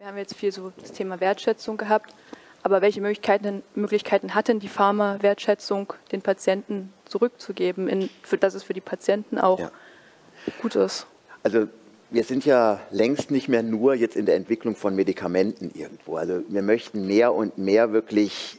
Wir haben jetzt viel so das Thema Wertschätzung gehabt. Aber welche Möglichkeiten, Möglichkeiten hat denn die Pharma, Wertschätzung den Patienten zurückzugeben, in, für, dass es für die Patienten auch ja. gut ist? Also wir sind ja längst nicht mehr nur jetzt in der Entwicklung von Medikamenten irgendwo. Also wir möchten mehr und mehr wirklich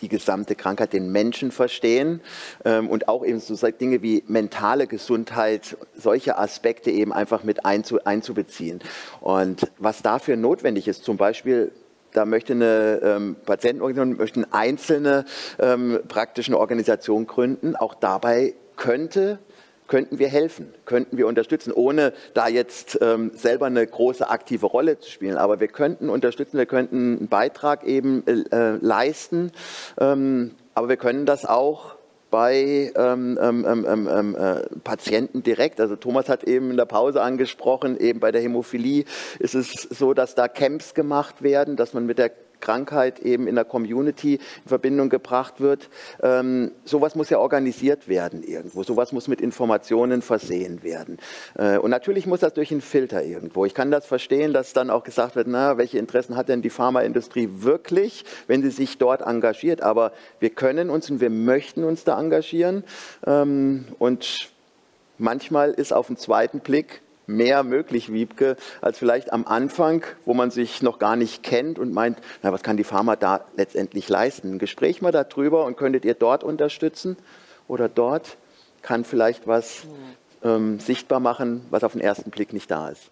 die gesamte Krankheit, den Menschen verstehen ähm, und auch eben so Dinge wie mentale Gesundheit, solche Aspekte eben einfach mit einzu, einzubeziehen. Und was dafür notwendig ist, zum Beispiel da möchte eine ähm, Patientenorganisation, möchten einzelne ähm, praktisch eine Organisation gründen. Auch dabei könnte könnten wir helfen, könnten wir unterstützen, ohne da jetzt ähm, selber eine große aktive Rolle zu spielen. Aber wir könnten unterstützen, wir könnten einen Beitrag eben äh, leisten. Ähm, aber wir können das auch bei ähm, ähm, ähm, ähm, ähm äh, Patienten direkt. Also Thomas hat eben in der Pause angesprochen, eben bei der Hämophilie ist es so, dass da Camps gemacht werden, dass man mit der Krankheit eben in der Community in Verbindung gebracht wird. Ähm, sowas muss ja organisiert werden irgendwo. Sowas muss mit Informationen versehen werden. Äh, und natürlich muss das durch einen Filter irgendwo. Ich kann das verstehen, dass dann auch gesagt wird, na, welche Interessen hat denn die Pharmaindustrie wirklich, wenn sie sich dort engagiert? Aber wir können uns und wir möchten uns da engagieren. Ähm, und manchmal ist auf den zweiten Blick mehr möglich, Wiebke, als vielleicht am Anfang, wo man sich noch gar nicht kennt und meint, na, was kann die Pharma da letztendlich leisten? Ein Gespräch mal darüber und könntet ihr dort unterstützen oder dort kann vielleicht was ähm, sichtbar machen, was auf den ersten Blick nicht da ist.